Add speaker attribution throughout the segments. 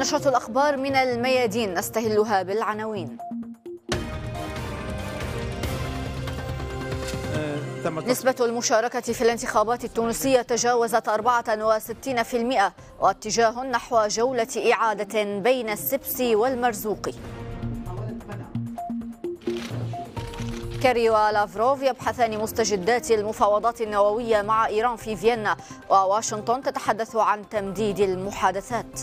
Speaker 1: نشرة الأخبار من الميادين نستهلها بالعناوين. نسبة المشاركة في الانتخابات التونسية تجاوزت 64% واتجاه نحو جولة إعادة بين السبسي والمرزوقي كيري ولافروف يبحثان مستجدات المفاوضات النووية مع إيران في فيينا وواشنطن تتحدث عن تمديد المحادثات.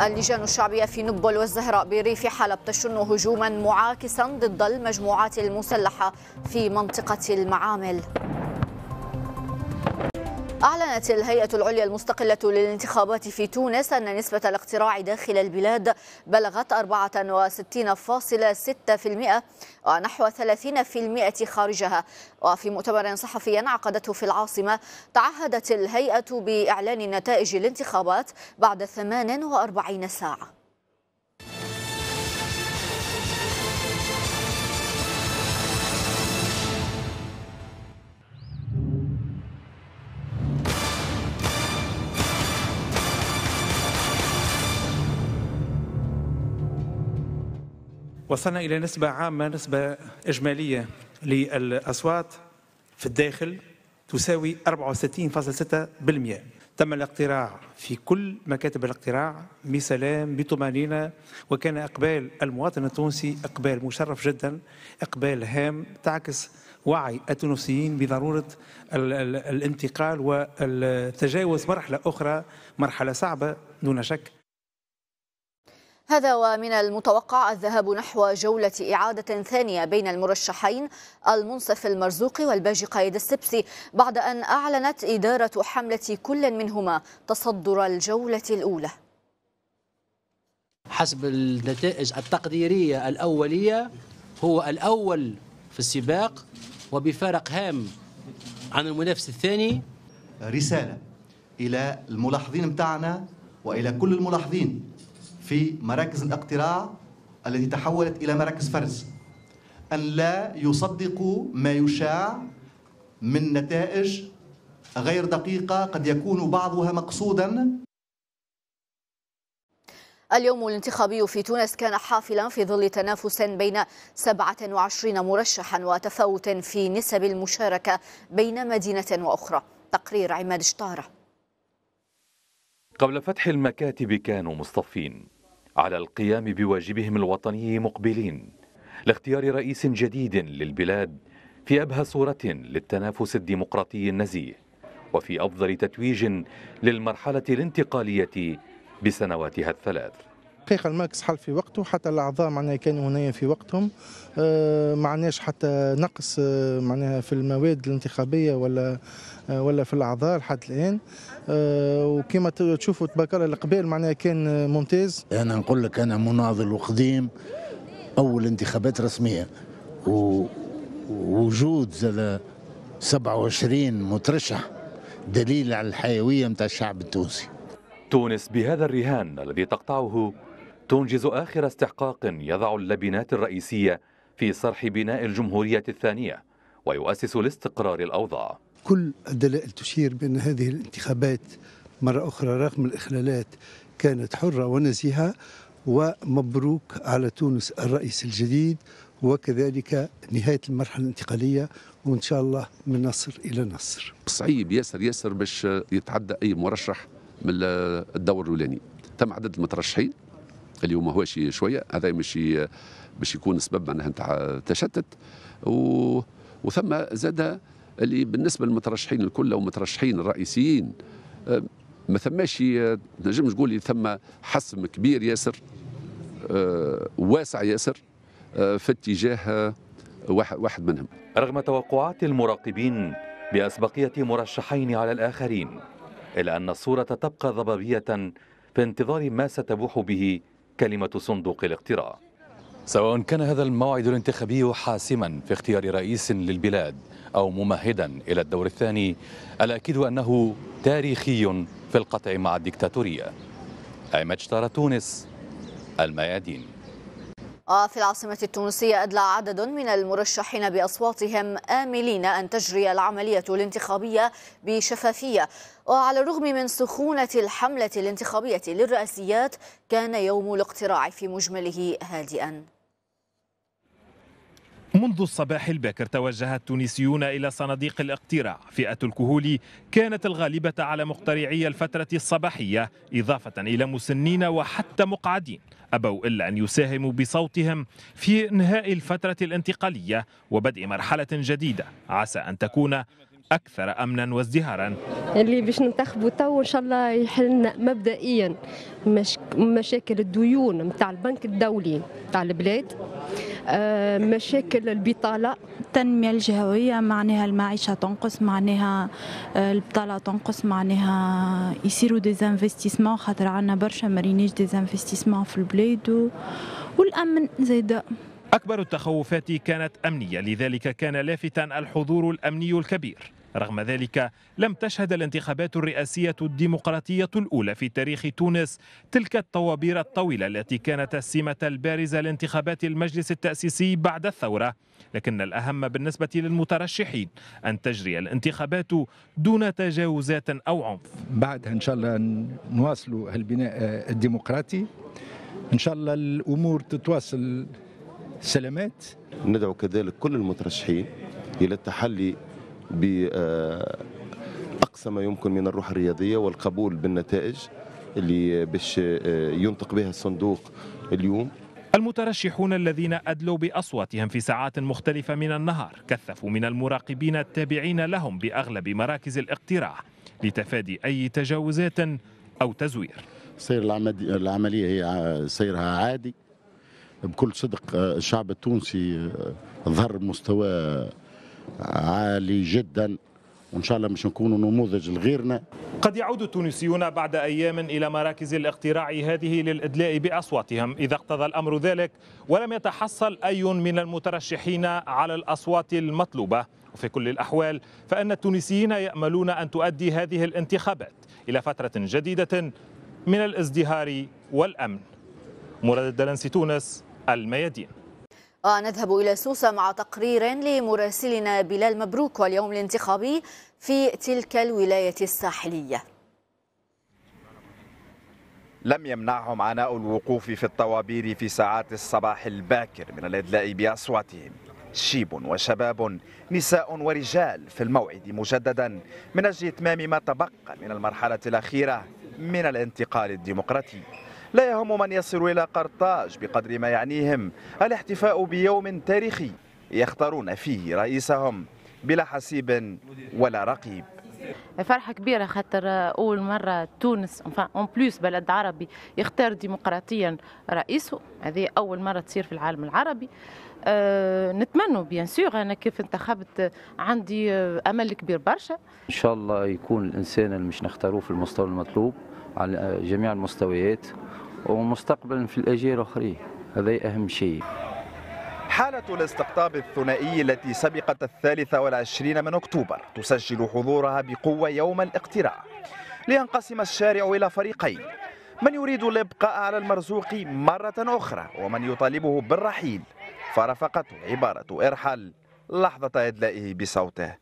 Speaker 1: اللجان الشعبية في نبل والزهراء بريف حلب تشن هجوما معاكسا ضد المجموعات المسلحة في منطقة المعامل. أعلنت الهيئة العليا المستقلة للانتخابات في تونس أن نسبة الاقتراع داخل البلاد بلغت 64.6% ونحو 30% خارجها. وفي مؤتمر صحفي عقدته في العاصمة تعهدت الهيئة بإعلان نتائج الانتخابات بعد 48 ساعة.
Speaker 2: وصلنا إلى نسبة عامة نسبة إجمالية للأصوات في الداخل تساوي 64.6% تم الاقتراع في كل مكاتب الاقتراع بسلام بطمأنينة وكان إقبال المواطن التونسي إقبال مشرف جدا إقبال هام تعكس وعي التونسيين بضرورة الانتقال والتجاوز مرحلة أخرى مرحلة صعبة دون شك.
Speaker 1: هذا ومن المتوقع الذهاب نحو جولة إعادة ثانية بين المرشحين المنصف المرزوقي والباجي قايد السبسي بعد أن أعلنت إدارة حملة كل منهما تصدر الجولة الأولى.
Speaker 3: حسب النتائج التقديرية الأولية هو الأول في السباق وبفارق هام عن المنافس الثاني.
Speaker 4: رسالة إلى الملاحظين متاعنا وإلى كل الملاحظين. في مراكز الاقتراع التي تحولت إلى مراكز فرز. أن لا يصدقوا ما يشاع من نتائج غير دقيقة قد يكون بعضها مقصودا.
Speaker 1: اليوم الانتخابي في تونس كان حافلا في ظل تنافس بين 27 مرشحا وتفاوت في نسب المشاركة بين مدينة وأخرى. تقرير عماد شطارة.
Speaker 5: قبل فتح المكاتب كانوا مصطفين. على القيام بواجبهم الوطني مقبلين لاختيار رئيس جديد للبلاد في أبهى صورة للتنافس الديمقراطي النزيه وفي أفضل تتويج للمرحلة الانتقالية بسنواتها الثلاث.
Speaker 6: حقيقة الماكس حل في وقته حتى الأعضاء معناها كانوا هنا في وقتهم. آه معناش حتى نقص آه معناها في المواد الانتخابية ولا آه ولا في الأعضاء لحد الآن. آه وكما تشوفوا تبارك الله الإقبال معناها كان ممتاز.
Speaker 7: أنا نقول لك أنا مناضل وقديم أول انتخابات رسمية. ووجود زل 27 مترشح دليل على الحيوية متاع الشعب التونسي.
Speaker 5: تونس بهذا الرهان الذي تقطعه تنجز آخر استحقاق يضع اللبنات الرئيسية في صرح بناء الجمهورية الثانية ويؤسس لاستقرار الأوضاع.
Speaker 8: كل الدلائل تشير بأن هذه الانتخابات مرة أخرى رغم الإخلالات كانت حرة ونزيهة ومبروك على تونس الرئيس الجديد وكذلك نهاية المرحلة الانتقالية وإن شاء الله من نصر إلى نصر.
Speaker 9: صعيب ياسر ياسر باش يتعدى أي مرشح من الدور الأولاني. تم عدد المترشحين؟ اللي هو هوش شوية. هذا مش باش يكون سبب معناها نتاع تشتت. و... وثم زاد اللي بالنسبة للمترشحين الكل أو المترشحين الرئيسيين ما ثماش نجم تقول ثم حسم كبير ياسر واسع ياسر في اتجاه واحد منهم.
Speaker 5: رغم توقعات المراقبين بأسبقية مرشحين على الآخرين إلا أن الصورة تبقى ضبابية في انتظار ما ستبوح به كلمة صندوق الاقتراع. سواء كان هذا الموعد الانتخابي حاسما في اختيار رئيس للبلاد أو ممهدا إلى الدور الثاني الأكيد أنه تاريخي في القطع مع الدكتاتورية. شطارة تونس الميادين.
Speaker 1: وفي العاصمة التونسية أدلى عدد من المرشحين بأصواتهم آملين أن تجري العملية الانتخابية بشفافية. وعلى الرغم من سخونة الحملة الانتخابية للرئاسيات كان يوم الاقتراع في مجمله هادئا.
Speaker 10: منذ الصباح الباكر توجه التونسيون إلى صناديق الاقتراع. فئة الكهول كانت الغالبة على مقترعي الفترة الصباحية إضافة إلى مسنين وحتى مقعدين. أبوا إلا أن يساهموا بصوتهم في إنهاء الفترة الانتقالية وبدء مرحلة جديدة. عسى أن تكون أكثر أمنا وازدهارا.
Speaker 11: اللي باش ننتخبوا تو إن شاء الله يحلنا مبدئيا مش مشاكل الديون نتاع البنك الدولي نتاع البلاد. مشاكل البطالة.
Speaker 12: التنمية الجهوية معناها المعيشة تنقص معناها آه، البطالة تنقص معناها يصيروا des investissements خاطر عنا برشا مرينيش ديزانفستيسمون في البلاد والأمن زيدا
Speaker 10: أكبر التخوفات كانت أمنية لذلك كان لافتا الحضور الأمني الكبير. رغم ذلك لم تشهد الانتخابات الرئاسية الديمقراطية الأولى في تاريخ تونس تلك الطوابير الطويلة التي كانت السمة البارزة لانتخابات المجلس التأسيسي بعد الثورة. لكن الأهم بالنسبة للمترشحين أن تجري الانتخابات دون تجاوزات أو عنف.
Speaker 13: بعدها إن شاء الله نواصلوا البناء الديمقراطي. إن شاء الله الأمور تتواصل سلامات.
Speaker 14: ندعو كذلك كل المترشحين إلى التحلي بأقصى ما يمكن من الروح الرياضية والقبول بالنتائج اللي باش ينطق بها الصندوق اليوم.
Speaker 10: المترشحون الذين أدلوا بأصواتهم في ساعات مختلفة من النهار كثفوا من المراقبين التابعين لهم بأغلب مراكز الاقتراع لتفادي أي تجاوزات أو تزوير.
Speaker 7: سير العملية هي سيرها عادي. بكل صدق الشعب التونسي ظهر مستوى عالي جدا. وإن شاء الله مش نكونوا نموذج لغيرنا.
Speaker 10: قد يعود التونسيون بعد أيام إلى مراكز الاقتراع هذه للإدلاء بأصواتهم. إذا اقتضى الأمر ذلك ولم يتحصل أي من المترشحين على الأصوات المطلوبة. وفي كل الأحوال فإن التونسيين يأملون أن تؤدي هذه الانتخابات إلى فترة جديدة من الازدهار والأمن. مراد الدلنسي تونس الميادين.
Speaker 1: ونذهب إلى سوسة مع تقرير لمراسلنا بلال مبروك واليوم الانتخابي في تلك الولاية الساحلية.
Speaker 15: لم يمنعهم عناء الوقوف في الطوابير في ساعات الصباح الباكر من الإدلاء بأصواتهم. شيب وشباب نساء ورجال في الموعد مجددا من أجل إتمام ما تبقى من المرحلة الأخيرة من الانتقال الديمقراطي. لا يهم من يصل إلى قرطاج بقدر ما يعنيهم. الاحتفاء بيوم تاريخي يختارون فيه رئيسهم بلا حسيب ولا رقيب.
Speaker 16: فرحة كبيرة خاطر أول مرة تونس en plus بلد عربي يختار ديمقراطيا رئيسه. هذه أول مرة تصير في العالم العربي. أه نتمنى بيان سور أنا كيف انتخبت عندي أمل كبير برشا.
Speaker 17: إن شاء الله يكون الإنسان اللي مش نختاروه في المستوى المطلوب على جميع المستويات. ومستقبلا في الأجيال الأخرى هذا أهم شيء.
Speaker 15: حالة الاستقطاب الثنائي التي سبقت الثالثة والعشرين من أكتوبر تسجل حضورها بقوة يوم الاقتراع. لينقسم الشارع إلى فريقين. من يريد الإبقاء على المرزوق مرة أخرى ومن يطالبه بالرحيل. فرافقته عبارة ارحل لحظة إدلائه بصوته.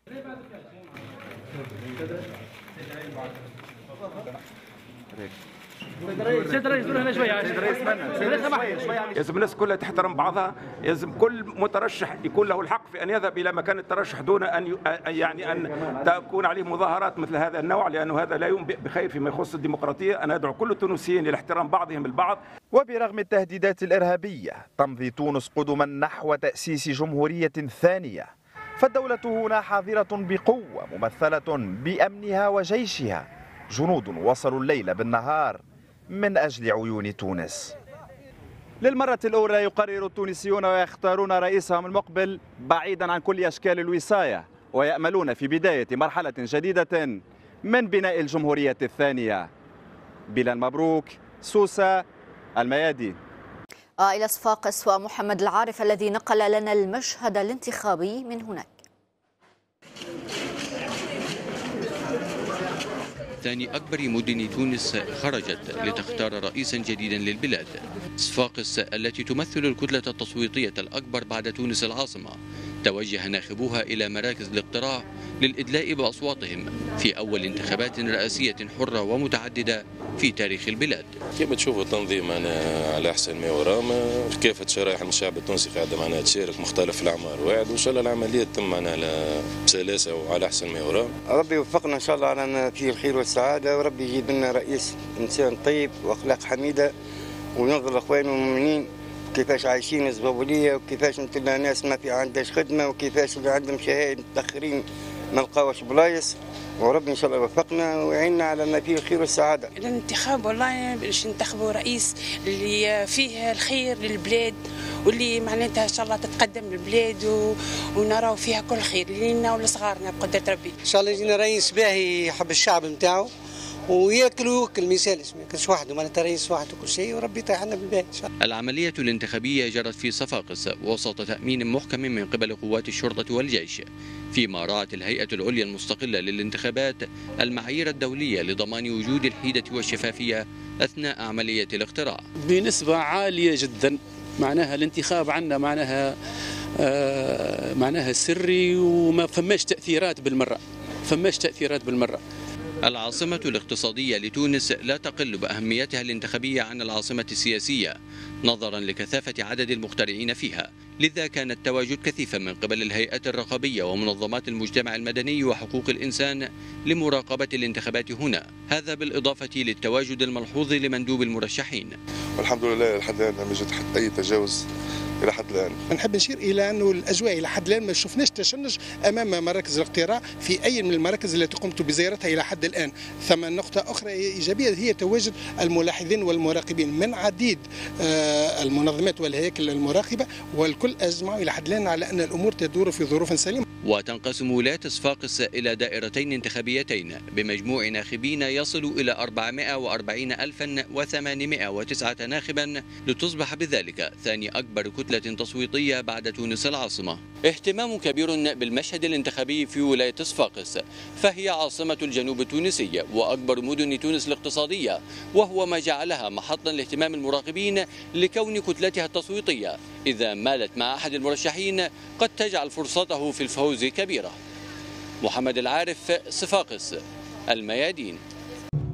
Speaker 18: لازم الناس كلها تحترم بعضها لازم كل مترشح يكون له الحق في ان يذهب إلى مكان الترشح دون ان يعني ان تكون عليه مظاهرات مثل هذا النوع لأنه هذا لا ينبئ بخير فيما يخص الديمقراطيه أنا ادعو كل التونسيين إلى احترام بعضهم البعض
Speaker 15: وبرغم التهديدات الارهابيه تمضي تونس قدما نحو تاسيس جمهوريه ثانية فالدوله هنا حاضره بقوه ممثله بامنها وجيشها جنود وصلوا الليل بالنهار من أجل عيون تونس. للمرة الأولى يقرر التونسيون ويختارون رئيسهم المقبل بعيدا عن كل أشكال الوصاية ويأملون في بداية مرحلة جديدة من بناء الجمهورية الثانية. بلال مبروك سوسة الميادين
Speaker 1: آه إلى صفاقس ومحمد العارف الذي نقل لنا المشهد الانتخابي من هناك.
Speaker 19: ثاني أكبر مدن تونس خرجت لتختار رئيسا جديدا للبلاد. صفاقس التي تمثل الكتلة التصويتية الأكبر بعد تونس العاصمة. توجه ناخبوها إلى مراكز الاقتراع للإدلاء بأصواتهم في أول انتخابات رئاسية حرة ومتعددة في تاريخ البلاد.
Speaker 20: كما تشوفوا التنظيم معنا على احسن ما يرام كافه شرائح من الشعب التونسي قاعدة معنا تشارك مختلف الأعمار واحد وإن شاء الله العملية تتم معنا على بسلاسة وعلى احسن ما يرام
Speaker 21: ربي يوفقنا إن شاء الله على فيه الخير والسعادة وربي يجيب لنا رئيس إنسان طيب وأخلاق حميدة وينظر الأخوان والمؤمنين. كيفاش عايشين الزبابوليه وكيفاش انت ناس ما في عندهاش خدمة وكيفاش اللي عندهم شهادة متأخرين ما لقاوش بلايص وربي إن شاء الله يوفقنا ويعيننا على ما فيه الخير والسعادة.
Speaker 22: الانتخاب والله باش ننتخبوا رئيس اللي فيه الخير للبلاد واللي معناتها إن شاء الله تتقدم البلاد و... ونراو فيها كل خير لينا ولصغارنا بقدرة ربي.
Speaker 23: إن شاء الله يجينا رئيس باهي يحب الشعب نتاعو وياكل ويوكل ما يسالش ما ياكلش وحده معناتها رئيس وحده وكل شيء وربي يطيح لنا بالباهي إن شاء الله.
Speaker 19: العملية الانتخابية جرت في صفاقس وسط تأمين محكم من قبل قوات الشرطة والجيش. فيما راعت الهيئة العليا المستقلة للانتخابات المعايير الدولية لضمان وجود الحيدة والشفافية أثناء عملية الاقتراع.
Speaker 24: بنسبة عالية جدا معناها الانتخاب عندنا معناها آه معناها سري وما فماش تأثيرات بالمرة فماش تأثيرات بالمرة.
Speaker 19: العاصمة الاقتصادية لتونس لا تقل بأهميتها الانتخابية عن العاصمة السياسية نظرا لكثافة عدد المخترعين فيها. لذا كان التواجد كثيفا من قبل الهيئات الرقابية ومنظمات المجتمع المدني وحقوق الإنسان لمراقبة الانتخابات هنا. هذا بالإضافة للتواجد الملحوظ لمندوب المرشحين.
Speaker 25: والحمد لله لحد الآن لم يوجد أي تجاوز إلى حد الآن.
Speaker 26: نحب نشير إلى أنه الأجواء إلى حد الآن ما شفناش تشنج أمام مراكز الاقتراع في أي من المراكز التي قمت بزيارتها إلى حد الآن. ثم نقطة أخرى إيجابية هي تواجد الملاحظين والمراقبين. من عديد المنظمات والهياكل المراقبة والكل أجمعوا إلى حد الآن على أن الأمور تدور في ظروف سليمة.
Speaker 19: وتنقسم ولاية صفاقس إلى دائرتين انتخابيتين. بمجموع ناخبين يصل إلى 440,809 ناخبا لتصبح بذلك ثاني أكبر كتلة تصويتية بعد تونس العاصمة. اهتمام كبير بالمشهد الانتخابي في ولاية صفاقس. فهي عاصمة الجنوب التونسي وأكبر مدن تونس الاقتصادية وهو ما جعلها محطا لاهتمام المراقبين لكون كتلتها التصويتية. إذا مالت مع أحد المرشحين قد تجعل فرصته في الفوز كبيرة. محمد العارف صفاقس الميادين.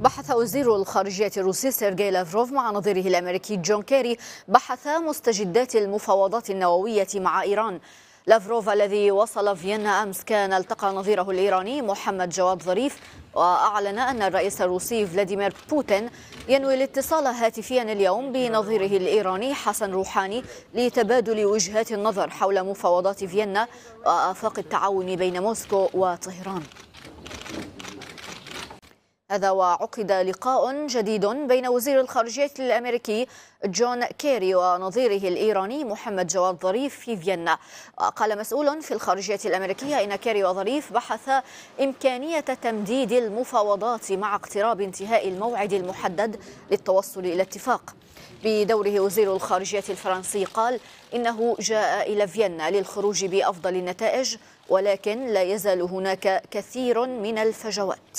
Speaker 1: بحث وزير الخارجية الروسي سيرجي لافروف مع نظيره الأمريكي جون كيري بحث مستجدات المفاوضات النووية مع إيران. لافروف الذي وصل فيينا أمس كان التقى نظيره الإيراني محمد جواد ظريف وأعلن أن الرئيس الروسي فلاديمير بوتين ينوي الاتصال هاتفيا اليوم بنظيره الإيراني حسن روحاني لتبادل وجهات النظر حول مفاوضات فيينا وآفاق التعاون بين موسكو وطهران. هذا وعقد لقاء جديد بين وزير الخارجية الأمريكي جون كيري ونظيره الإيراني محمد جواد ظريف في فيينا. قال مسؤول في الخارجية الأمريكية إن كيري وظريف بحث إمكانية تمديد المفاوضات مع اقتراب انتهاء الموعد المحدد للتوصل إلى اتفاق. بدوره وزير الخارجية الفرنسي قال إنه جاء إلى فيينا للخروج بأفضل النتائج ولكن لا يزال هناك كثير من الفجوات.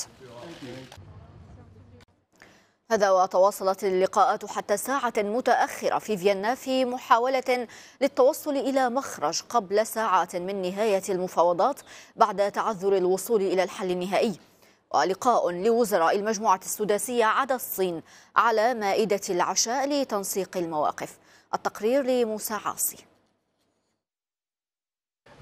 Speaker 1: هذا وتواصلت اللقاءات حتى ساعة متأخرة في فيينا في محاولة للتوصل إلى مخرج قبل ساعات من نهاية المفاوضات بعد تعذر الوصول إلى الحل النهائي. ولقاء لوزراء المجموعة السداسية عدا الصين على مائدة العشاء لتنسيق المواقف. التقرير لموسى عاصي.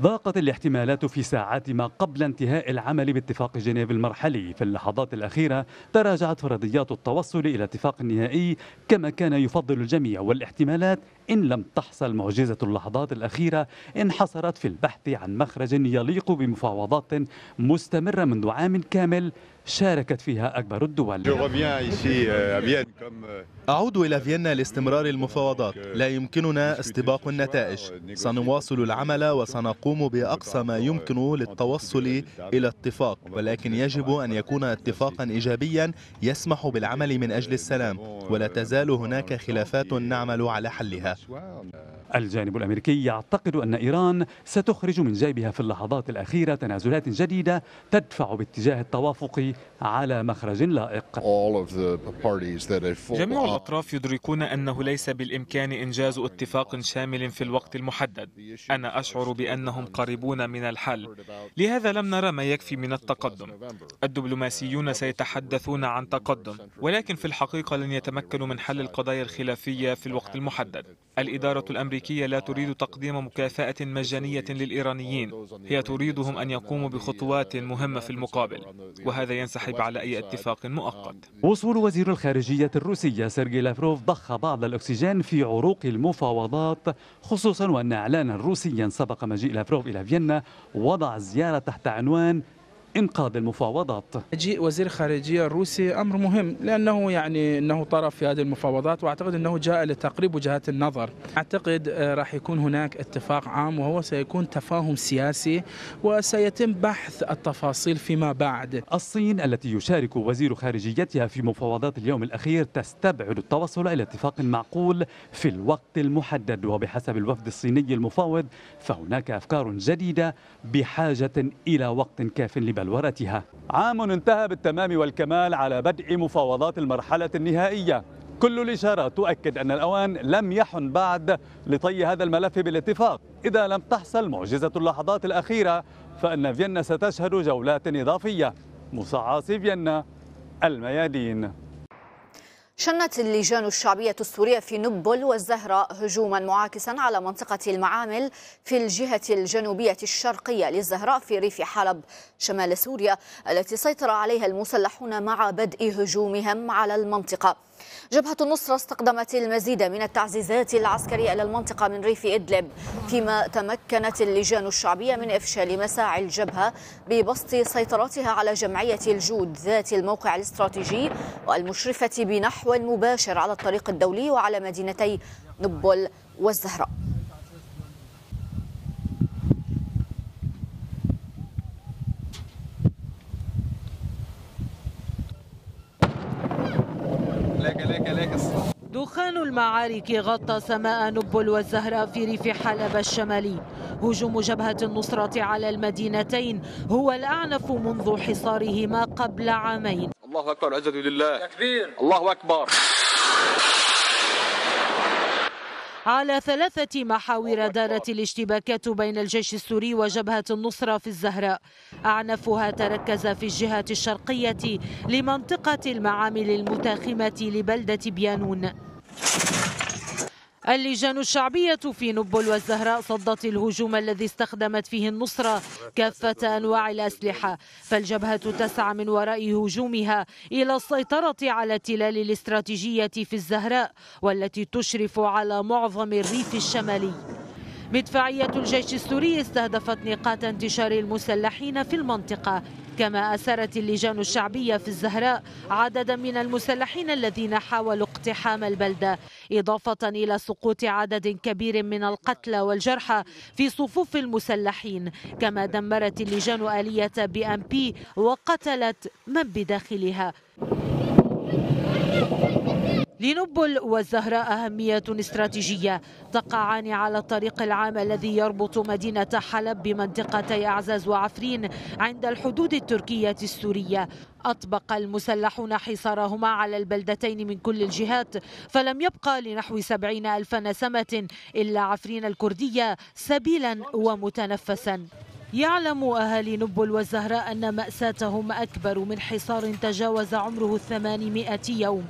Speaker 27: ضاقت الاحتمالات في ساعات ما قبل انتهاء العمل باتفاق جنيف المرحلي. في اللحظات الأخيرة تراجعت فرضيات التوصل إلى اتفاق نهائي كما كان يفضل الجميع والاحتمالات إن لم تحصل معجزة اللحظات الأخيرة انحصرت في البحث عن مخرج يليق بمفاوضات مستمرة منذ عام كامل شاركت فيها أكبر الدول.
Speaker 28: أعود إلى فيينا لاستمرار المفاوضات. لا يمكننا استباق النتائج. سنواصل العمل وسنقوم بأقصى ما يمكن للتوصل إلى اتفاق ولكن يجب أن يكون اتفاقا إيجابيا يسمح بالعمل من أجل السلام ولا تزال هناك خلافات نعمل على حلها.
Speaker 27: الجانب الأمريكي يعتقد أن إيران ستخرج من جيبها في اللحظات الأخيرة تنازلات جديدة تدفع باتجاه التوافق على مخرج لائق.
Speaker 29: جميع الأطراف يدركون أنه ليس بالإمكان إنجاز اتفاق شامل في الوقت المحدد. أنا أشعر بأنهم قريبون من الحل. لهذا لم نرى ما يكفي من التقدم. الدبلوماسيون سيتحدثون عن تقدم ولكن في الحقيقة لن يتمكنوا من حل القضايا الخلافية في الوقت المحدد. الإدارة الأمريكية لا تريد تقديم مكافأة مجانية للإيرانيين. هي تريدهم أن يقوموا بخطوات مهمة في المقابل وهذا ينسحب على أي اتفاق مؤقت.
Speaker 27: وصول وزير الخارجية الروسية سيرجي لافروف ضخ بعض الأكسجين في عروق المفاوضات خصوصا وأن إعلانا روسيا سبق مجيء لافروف إلى فيينا وضع الزيارة تحت عنوان إنقاذ المفاوضات.
Speaker 30: مجيء وزير الخارجيه الروسي أمر مهم لأنه يعني إنه طرف في هذه المفاوضات وأعتقد إنه جاء لتقريب وجهات النظر. أعتقد آه، راح يكون هناك اتفاق عام وهو سيكون تفاهم سياسي وسيتم بحث التفاصيل فيما بعد.
Speaker 27: الصين التي يشارك وزير خارجيتها في مفاوضات اليوم الأخير تستبعد التوصل إلى اتفاق معقول في الوقت المحدد وبحسب الوفد الصيني المفاوض فهناك أفكار جديدة بحاجة إلى وقت كاف بلورتها. عام انتهى بالتمام والكمال على بدء مفاوضات المرحلة النهائية. كل الإشارات تؤكد أن الأوان لم يحن بعد لطي هذا الملف بالاتفاق. إذا لم تحصل معجزة اللحظات الأخيرة فإن فيينا ستشهد جولات إضافية. مصعاصي فيينا الميادين.
Speaker 1: شنت اللجان الشعبية السورية في نبل والزهراء هجوما معاكسا على منطقة المعامل في الجهة الجنوبية الشرقية للزهراء في ريف حلب شمال سوريا التي سيطر عليها المسلحون مع بدء هجومهم على المنطقة. جبهة النصرة استخدمت المزيد من التعزيزات العسكرية إلى المنطقة من ريف إدلب فيما تمكنت اللجان الشعبية من إفشال مساعي الجبهة ببسط سيطرتها على جمعية الجود ذات الموقع الاستراتيجي والمشرفة بنحو مباشر على الطريق الدولي وعلى مدينتي نبل والزهراء.
Speaker 31: دخان المعارك غطى سماء نبل والزهراء في ريف حلب الشمالي. هجوم جبهة النصرة على المدينتين هو الأعنف منذ حصارهما قبل عامين.
Speaker 32: الله أكبر عزة لله. تكبير. الله أكبر.
Speaker 31: على ثلاثة محاور دارت الاشتباكات بين الجيش السوري وجبهة النصرة في الزهراء. أعنفها تركز في الجهة الشرقية لمنطقة المعامل المتاخمة لبلدة بيانون. اللجان الشعبية في نبل والزهراء صدت الهجوم الذي استخدمت فيه النصرة كافة أنواع الأسلحة فالجبهة تسعى من وراء هجومها إلى السيطرة على التلال الاستراتيجية في الزهراء والتي تشرف على معظم الريف الشمالي. مدفعية الجيش السوري استهدفت نقاط انتشار المسلحين في المنطقة. كما أسرت اللجان الشعبية في الزهراء عددا من المسلحين الذين حاولوا اقتحام البلدة إضافة إلى سقوط عدد كبير من القتلى والجرحى في صفوف المسلحين كما دمرت اللجان آلية بي أم بي وقتلت من بداخلها. لنبل والزهراء أهمية استراتيجية. تقعان على الطريق العام الذي يربط مدينة حلب بمنطقتي أعزاز وعفرين عند الحدود التركية السورية. أطبق المسلحون حصارهما على البلدتين من كل الجهات فلم يبقى لنحو سبعين ألف نسمة إلا عفرين الكردية سبيلا ومتنفسا. يعلم أهالي نبل والزهراء أن مأساتهم أكبر من حصار تجاوز عمره الثمانمائة يوم.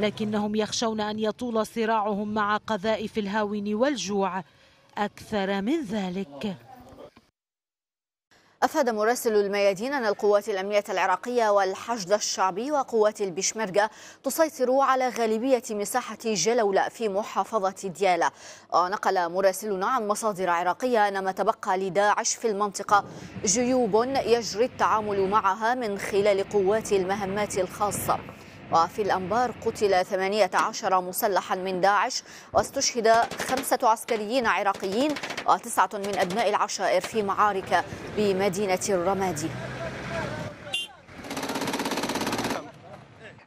Speaker 31: لكنهم يخشون أن يطول صراعهم مع قذائف الهاون والجوع. أكثر من ذلك.
Speaker 1: أفاد مراسل الميادين أن القوات الأمنية العراقية والحشد الشعبي وقوات البشمركة تسيطر على غالبية مساحة جلولة في محافظة ديالى ونقل مراسلنا عن مصادر عراقية أن ما تبقى لداعش في المنطقة جيوب يجري التعامل معها من خلال قوات المهمات الخاصة. وفي الأنبار قتل 18 مسلحا من داعش واستشهد خمسة عسكريين عراقيين وتسعة من أبناء العشائر في معارك بمدينة الرمادي.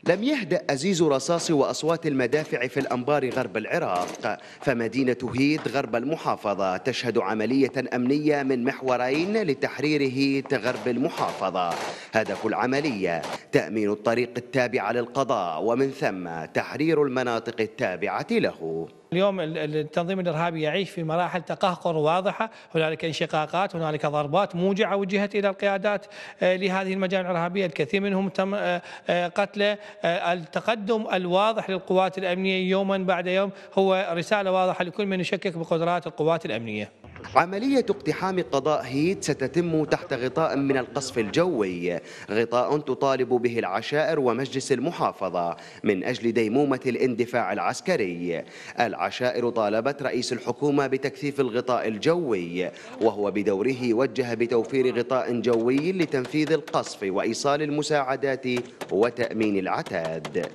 Speaker 33: لم يهدأ أزيز رصاص وأصوات المدافع في الأنبار غرب العراق فمدينة هيد غرب المحافظة تشهد عملية أمنية من محورين لتحرير هيت غرب المحافظة. هدف العملية تأمين الطريق التابع للقضاء ومن ثم تحرير المناطق التابعة له.
Speaker 34: اليوم التنظيم الإرهابي يعيش في مراحل تقهقر واضحة، هنالك انشقاقات، هنالك ضربات موجعة وجهت إلى القيادات آه، لهذه المجامع الإرهابية، الكثير منهم تم آه، آه، قتله، التقدم الواضح للقوات الأمنية يوما بعد يوم هو رسالة واضحة لكل من يشكك بقدرات القوات الأمنية.
Speaker 33: عملية اقتحام قضاء هيت ستتم تحت غطاء من القصف الجوي. غطاء تطالب به العشائر ومجلس المحافظة من أجل ديمومة الاندفاع العسكري. العشائر طالبت رئيس الحكومة بتكثيف الغطاء الجوي وهو بدوره وجه بتوفير غطاء جوي لتنفيذ القصف وإيصال المساعدات وتأمين العتاد.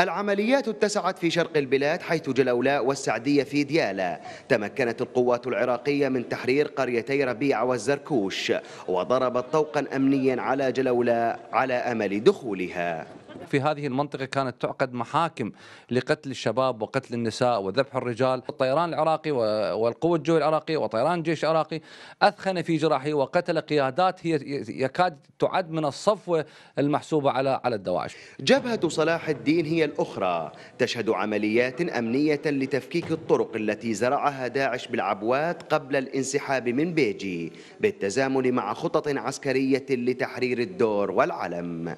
Speaker 33: العمليات اتسعت في شرق البلاد حيث جلولاء والسعدية في ديالى تمكنت القوات العراقية من تحرير قريتي ربيع والزركوش وضربت طوقا أمنيا على جلولاء على أمل دخولها.
Speaker 35: في هذه المنطقة كانت تعقد محاكم لقتل الشباب وقتل النساء وذبح الرجال. الطيران العراقي والقوة الجوية العراقية وطيران الجيش العراقي أثخن في جراحه وقتل قيادات هي يكاد تعد من الصفوة المحسوبة على على الدواعش.
Speaker 33: جبهة صلاح الدين هي الأخرى. تشهد عمليات أمنية لتفكيك الطرق التي زرعها داعش بالعبوات قبل الانسحاب من بيجي بالتزامن مع خطط عسكرية لتحرير الدور والعلم.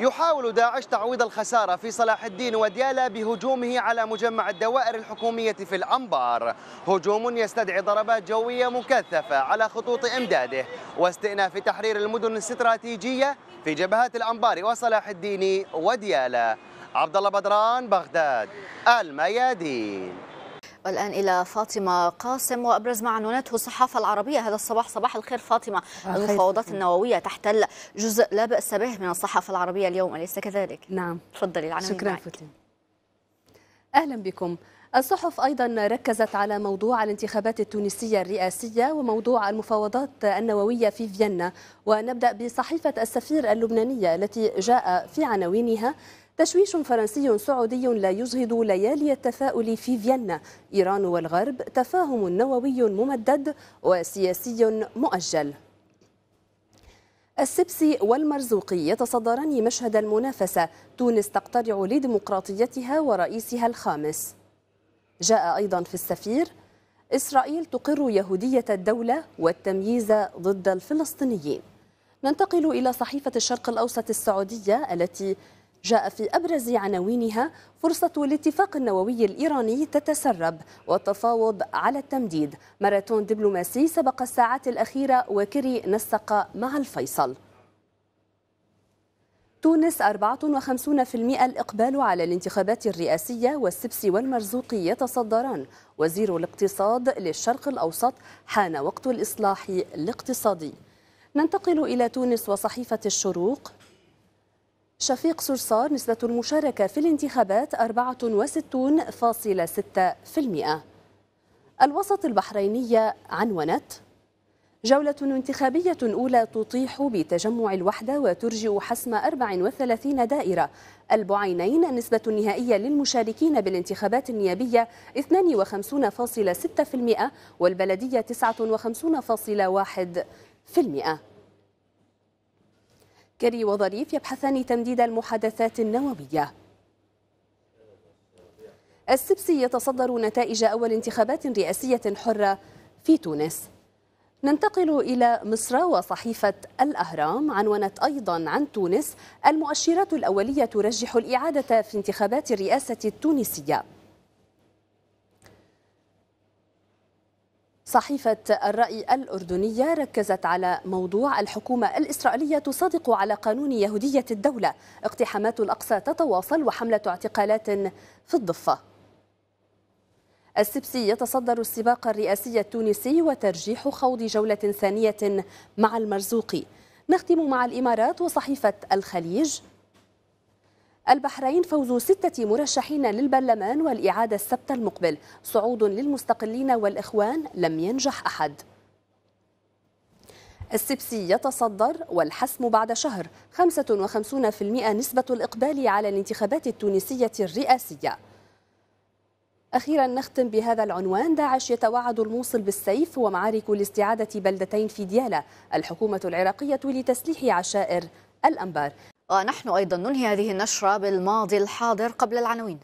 Speaker 33: يحاول داعش تعويض الخسارة في صلاح الدين وديالى بهجومه على مجمع الدوائر الحكومية في الأنبار. هجوم يستدعي ضربات جوية مكثفة على خطوط إمداده واستئناف تحرير المدن الاستراتيجية في جبهات الأنبار وصلاح الدين وديالى عبد الله بدران بغداد. الميادين.
Speaker 1: والآن إلى فاطمة قاسم وأبرز ما عنونته الصحافة العربية هذا الصباح صباح الخير فاطمة. المفاوضات النووية تحتل جزء لا بأس به من الصحافة العربية اليوم أليس كذلك؟
Speaker 36: نعم.
Speaker 1: تفضلي العناوين
Speaker 36: شكرا أهلا بكم. الصحف أيضا ركزت على موضوع الانتخابات التونسية الرئاسية وموضوع المفاوضات النووية في فيينا. ونبدأ بصحيفة السفير اللبنانية التي جاء في عناوينها. تشويش فرنسي سعودي لا يزهد ليالي التفاؤل في فيينا. إيران والغرب تفاهم نووي ممدد وسياسي مؤجل. السبسي والمرزوقي يتصدران مشهد المنافسة. تونس تقترع لديمقراطيتها ورئيسها الخامس. جاء أيضا في السفير. إسرائيل تقر يهودية الدولة والتمييز ضد الفلسطينيين. ننتقل إلى صحيفة الشرق الأوسط السعودية التي جاء في أبرز عناوينها فرصة الاتفاق النووي الإيراني تتسرب والتفاوض على التمديد. ماراثون دبلوماسي سبق الساعات الأخيرة وكري نسق مع الفيصل. تونس 54% الإقبال على الانتخابات الرئاسية والسبسي والمرزوقي يتصدران. وزير الاقتصاد للشرق الأوسط حان وقت الإصلاح الاقتصادي. ننتقل إلى تونس وصحيفة الشروق. شفيق صرصار نسبة المشاركة في الانتخابات 64.6% الوسط البحرينية عنونت جولة انتخابية أولى تطيح بتجمع الوحدة وترجئ حسم 34 دائرة. البعينين النسبة النهائية للمشاركين بالانتخابات النيابية 52.6% والبلدية 59.1% كري وظريف يبحثان تمديد المحادثات النووية. السبسي يتصدر نتائج أول انتخابات رئاسية حرة في تونس. ننتقل إلى مصر وصحيفة الأهرام عنونت أيضا عن تونس المؤشرات الأولية ترجح الإعادة في انتخابات الرئاسة التونسية. صحيفة الرأي الأردنية ركزت على موضوع الحكومة الإسرائيلية تصادق على قانون يهودية الدولة. اقتحامات الأقصى تتواصل وحملة اعتقالات في الضفة. السبسي يتصدر السباق الرئاسي التونسي وترجيح خوض جولة ثانية مع المرزوقي. نختم مع الإمارات وصحيفة الخليج. البحرين فوز ستة مرشحين للبرلمان والإعادة السبت المقبل. صعود للمستقلين والإخوان لم ينجح أحد. السبسي يتصدر والحسم بعد شهر. 55% نسبة الإقبال على الانتخابات التونسية الرئاسية. أخيرا نختم بهذا العنوان. داعش يتوعد الموصل بالسيف ومعارك لاستعادة بلدتين في ديالى الحكومة العراقية لتسليح عشائر الأنبار.
Speaker 1: ونحن أيضا ننهي هذه النشرة بالماضي الحاضر قبل العناوين.